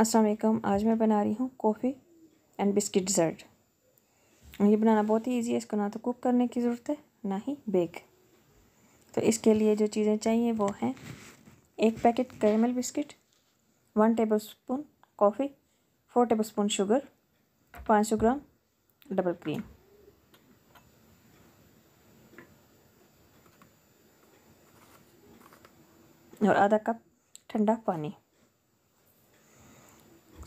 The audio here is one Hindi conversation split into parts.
अस्सलाम आज मैं बना रही हूँ कॉफ़ी एंड बिस्किट डिज़र्ट ये बनाना बहुत ही इजी है, इसको ना तो कुक करने की ज़रूरत है, ना ही बेक तो इसके लिए जो चीज़ें चाहिए वो हैं एक packet caramel biscuit one tablespoon coffee four tablespoon sugar पाँच सौ ग्राम डबल क्रीम और आधा कप ठंडा पानी.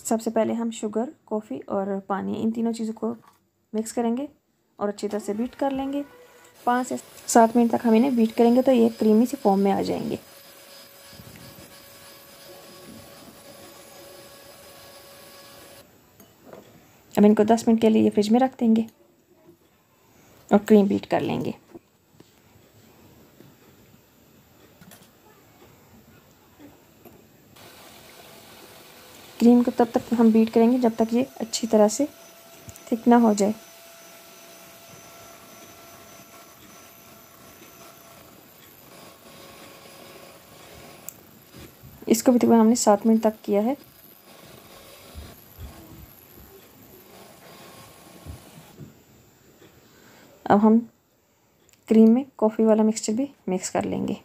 सबसे पहले हम शुगर, कॉफ़ी और पानी, इन तीनों चीज़ों को मिक्स करेंगे और अच्छी तरह से बीट कर लेंगे। पाँच से सात मिनट तक हम इन्हें बीट करेंगे तो ये क्रीमी सी फॉर्म में आ जाएँगे। अब इनको दस मिनट के लिए फ्रिज में रख देंगे और क्रीम बीट कर लेंगे। क्रीम को तब तक हम बीट करेंगे जब तक ये अच्छी तरह से थिक ना हो जाए। इसको भी तकरीबन हमने सात मिनट तक किया है। अब हम क्रीम में कॉफ़ी वाला मिक्सचर भी मिक्स कर लेंगे।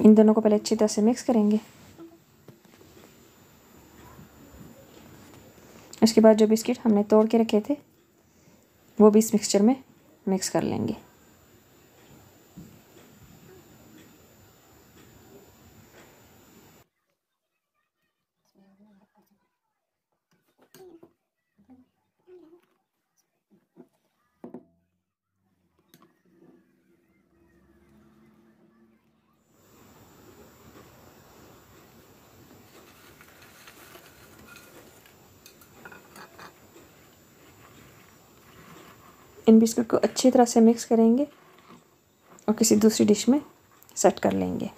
इन दोनों को पहले अच्छी तरह से मिक्स करेंगे। उसके बाद जो बिस्किट हमने तोड़ के रखे थे, वो भी इस मिक्सचर में मिक्स कर लेंगे। इन बिस्कुट को अच्छी तरह से मिक्स करेंगे और किसी दूसरी डिश में सेट कर लेंगे।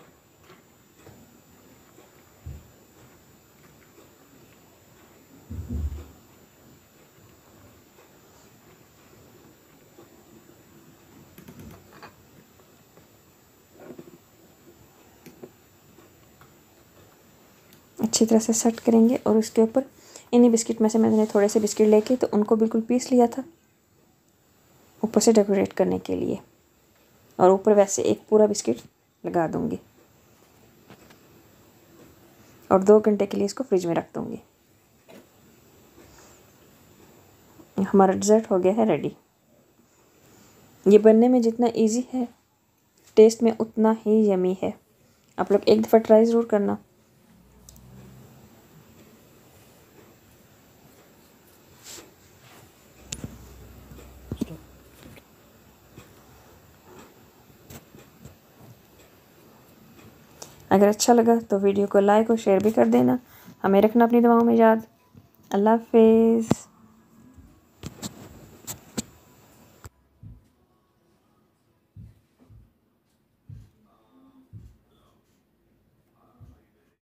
अच्छी तरह से सेट करेंगे और उसके ऊपर इन्हीं बिस्किट में से मैंने थोड़े से बिस्किट लेके तो उनको बिल्कुल पीस लिया था। ऊपर से डेकोरेट करने के लिए। और ऊपर वैसे एक पूरा बिस्किट लगा दूँगी। और दो घंटे के लिए इसको फ्रिज में रख दूँगी। हमारा डिज़र्ट हो गया है रेडी ये बनने में जितना इजी है टेस्ट में उतना ही यमी है। आप लोग एक दफ़ा ट्राई ज़रूर करना। अगर अच्छा लगा तो वीडियो को लाइक और शेयर भी कर देना। हमें रखना अपनी दवाओं में याद। अल्लाह हाफिज़।